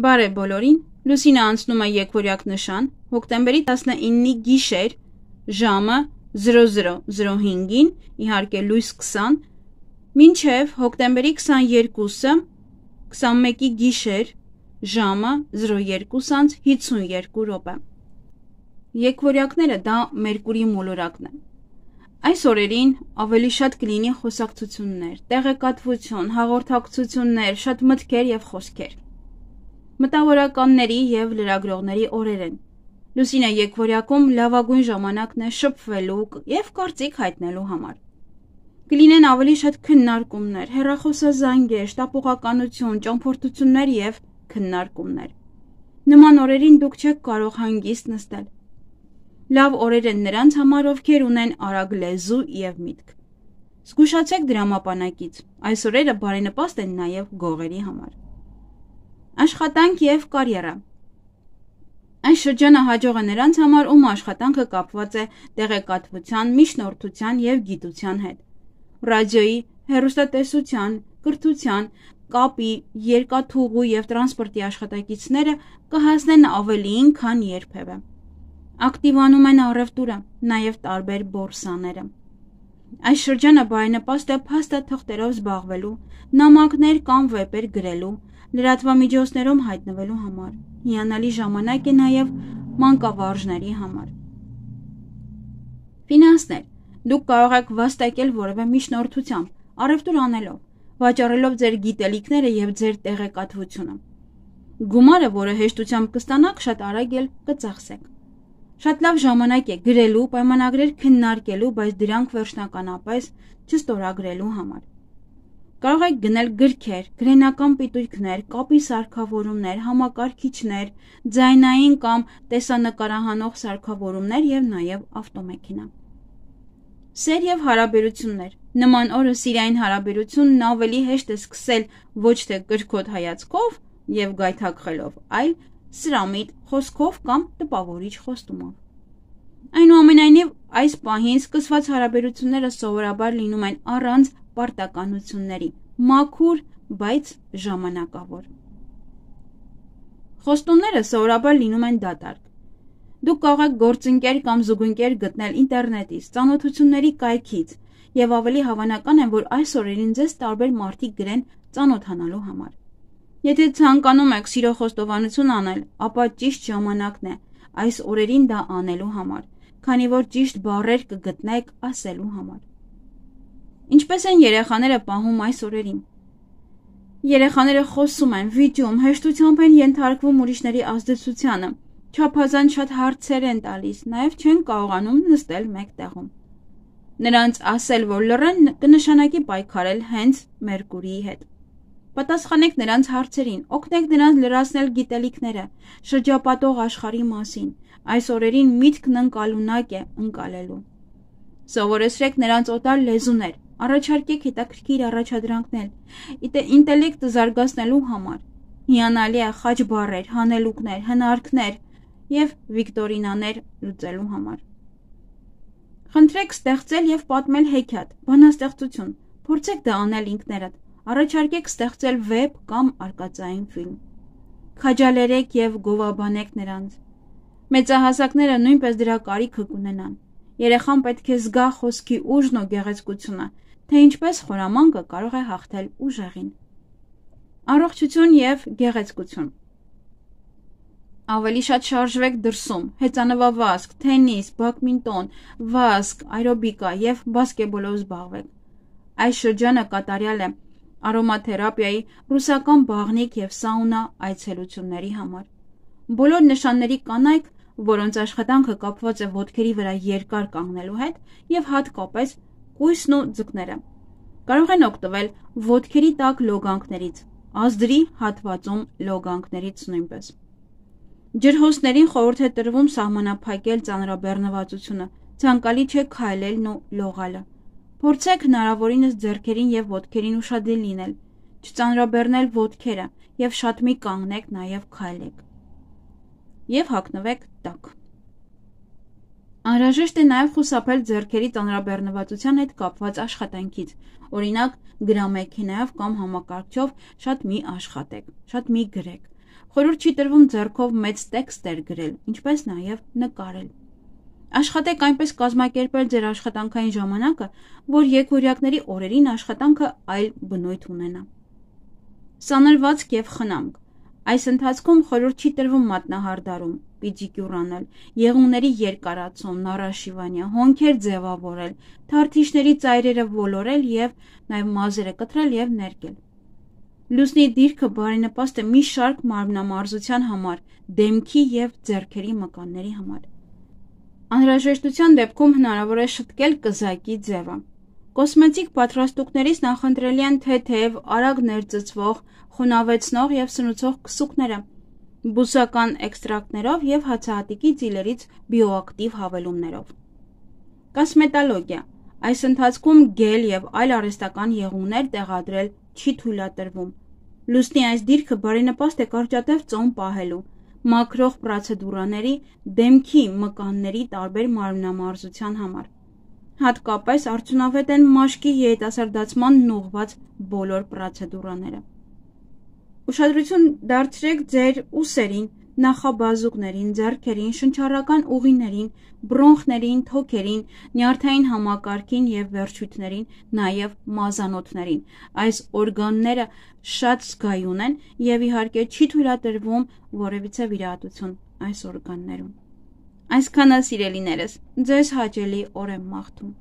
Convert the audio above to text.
Բարև բոլորին։ Լուսինը անցնում է եկվորյակ նշան հոկտեմբերի 19-ի գիշեր ժամը 00:05-ին, իհարկե լույս 20, մինչև հոկտեմբերի 22-ը 21-ի գիշեր ժամը 02:52 րոպե։ Եկվորյակները դա Մերկուրի մոլորակն է։ Այս օրերին ավելի շատ կլինի խոսակցություններ, տեղեկատվություն, հաղորդակցություններ, շատ մտքեր եւ խոսքեր մտավորականների եւ լրագրողների օրեր են։ Լուսինե Եկվորյակում լավագույն ժամանակն է շփվելու եւ կարծիք հայտնելու համար։ Կլինեն ավելի շատ քննարկումներ, հերախոսազանգեր, շտապողականություն, ճամփորդություններ եւ քննարկումներ։ Նման օրերին դուք չեք կարող հանգիստ նստել։ Լավ օրեր են նրանց համար, ովքեր ունեն արագ լեզու եւ միտք։ Զգուշացեք դրամապանակից։ Այս օրերը բարենպաստ են նաեւ գողերի համար աշխատանք եւ կարիերա։ Այս շրջանը հաջող է նրանց համար, ում աշխատանքը կապված է տեղեկատվության, միջնորդության եւ գիտության հետ։ Ռադիոյի, հեռուստատեսության, կրթության, կապի, երկաթուղու եւ տրանսպորտի աշխատակիցները կհասնեն ավելիին, քան երբևէ։ Ակտիվանում են առևտուրը, նաեւ տարբեր բորսաները։ Այս շրջանը բարենպաստ է փաստաթղթերով զբաղվելու, նամակներ կամ վեպեր գրելու, լրատվամիջոցներում հայտնվելու համար։ Հիանալի ժամանակ է նաև մանկավարժների համար։ Ֆինանսներ։ Դուք կարող եք վաստակել որևէ միջնորդությամբ, առևտուր անելով, վաճառելով ձեր գիտելիքները եւ ձեր տեղեկատվությունը։ Գումարը, որը հեշտությամբ կստանաք, շատ արագ էլ կծախսեք։ Շատ լավ ժամանակ է գրելու, պայմանագրեր քննարկելու, բայց դրանք վերջնականապես չստորագրելու համար։ Կարող եք գնել գրքեր, գրենական պիտույքներ, կապի սարքավորումներ, համակարգիչներ, ձայնային կամ տեսանկարահանող սարքավորումներ եւ նաեւ ավտոմեքենա։ Սեր եւ հարաբերություններ։ Նման օրը սիրային հարաբերությունն ավելի հեշտ է սկսել ոչ թե գրքոտ հայացքով եւ գայթակղելով, այլ սրամիտ խոսքով կամ տպավորիչ խոստումով։ Այնուամենայնիվ այս պահին սկսված հարաբերությունները սովորաբար լինում են առանց պարտականությունների, մաքուր, բայց ժամանակավոր։ Խոստումները սովորաբար լինում են դատարկ։ Դուք կարող եք գործընկեր կամ զուգընկեր գտնել ինտերնետից, ծանոթությունների կայքից, եւ ավելի հավանական է, որ այս օրերին ձեզ տարբեր մարդիկ գրեն ծանոթանալու համար։ Եթե ցանկանում եք սիրո խոստովանություն անել, ապա ճիշտ ժամանակն է այս օրերին դա անելու համար, քանի որ ճիշտ բառեր կգտնեք ասելու համար։ Ինչպես են երեխաները պահում այս օրերին։ Երեխաները խոսում են, վիճում, հեշտությամբ են ենթարկվում ուրիշների ազդեցությանը։ Չափազանց շատ հարցեր են տալիս, նաև չեն կարողանում նստել մեկ տեղում։ Նրանց ասել, որ լռեն կնշանակի պայքարել հենց Մերկուրիի հետ։ Պատասխանեք նրանց հարցերին, օգնեք նրանց լրացնել գիտելիքները, շրջապատող աշխարհի մասին։ Այս օրերին միտքն ընկալունակ է ընկալելու։ Սովորեցրեք նրանց օտար լեզուներ, Առաջարկեք հետաքրքիր առաջադրանքներ ինտելեկտը զարգացնելու համար։ Հիանալի է խաչ բառեր, հանելուկներ, հնարքներ եւ վիկտորինաներ լուծելու համար։ Խնդրեք ստեղծել եւ պատմել հեքիաթ, բանաստեղծություն։ Փորձեք դա անել ինքներդ։ Առաջարկեք ստեղծել վեբ կամ արկածային ֆիլմ։ Քաջալերեք եւ գովաբանեք նրանց։ Մեծահասակները նույնպես դրա կարիքը կունենան։ Երեխան պետք է զգա խոսքի ուժն ու գեղեցկությունը, թե ինչպես խորամանկը կարող է հաղթել ուժեղին։ Առողջություն եւ գեղեցկություն ավելի շատ շարժվեք դրսում, հեծանվավազք, թենիս, բադմինտոն, վազք, այրոբիկա եւ բասկետբոլով զբաղվեք։ Այս շրջանը կատարյալ է արոմաթերապիայի, ռուսական բաղնիք եւ սաունա այցելությունների համար։ Բոլոր նշանների կանայք, որոնց աշխատանքը կապված է ոտքերի վրա երկար կանգնելու հետ եւ հատկապես կույսն ու ձկները։ Կարող են օգտվել ոտքերի տակ լոգանքներից, ազդրի հատվածում լոգանքներից նույնպես։ Ջրհոսներին խորհուրդ է տրվում սահմանափակել ծանրաբեռնվածությունը, ցանկալի չէ քայլելն ու լողալը։ Փորձեք հնարավորինս ձեռքերին եւ ոտքերին ուշադիր լինել, չծանրաբեռնել ոտքերը եւ շատ մի կանգնեք նաեւ քայլեք։ Եվ հակնվեք տակ։ Անհրաժեշտ է նաև խուսափել ձեռքերի ծանրաբեռնվածության հետ կապված աշխատանքից։ Օրինակ, գրամեքենայով կամ համակարգչով շատ մի աշխատեք, շատ մի գրեք։ Խորհուրդ չի տրվում ձեռքով մեծ տեքստեր գրել, ինչպես նաև նկարել։ Աշխատեք այնպես կազմակերպել ձեր աշխատանքային ժամանակը, որ եկօրյակների օրերին աշխատանքը այլ բնույթ ունենա։ Սանրվածք եւ խնամք Այս ընթացքում խորհուրդ չի տրվում մատնահարդարում, պիջիկյուր անել, եղունգների երկարացում, նարաշիվանյա, հոնքեր ձևավորել, թարթիշների ծայրերը ոլորել եւ նաեւ մազերը կտրել եւ ներկել։ Լուսնի դիրքը բարենպաստ է մի շարք մարմնամարզության համար, դեմքի եւ ձեռքերի մկանների համար։ Անհրաժեշտության դեպքում հնարավոր է շտկել կզակի ձևը։ Կոսմետիկ պատրաստուկներից նախընտրելի են թեթև, արագ ներծծվող, խոնավեցնող եւ սնուցող քսուկները, բուսական էքստրակտներով եւ հացահատիկի ծիլերից բիոակտիվ հավելումներով։ Կոսմետոլոգիա. Այս ընթացքում գել եւ այլ արհեստական եղունգներ տեղադրել չի թույլատրվում։ Լուսնի այս դիրքը բարենպաստ է կարճատև ծոմ պահելու, մաքրող պրոցեդուրաների, դեմքի մկանների տարբեր մարմնամարզության համար։ Հատկապես արդյունավետ են մաշկի երիտասարդացման ուղղված բոլոր պրոցեդուրաները։ Ուշադրություն դարձրեք ձեր ուսերին, նախաբազուկներին, ձեռքերին, շնչառական ուղիներին, բրոնխներին, թոքերին, նյարդային համակարգին եւ վերջույթներին, նաեւ մազանոթներին։ Այս օրգանները շատ զգայուն են եւ իհարկե չի թույլատրվում որևիցե վիրահատություն այս օրգաններում։ Այսքանը սիրելիներս, ձեզ հաճելի օր եմ մաղթում։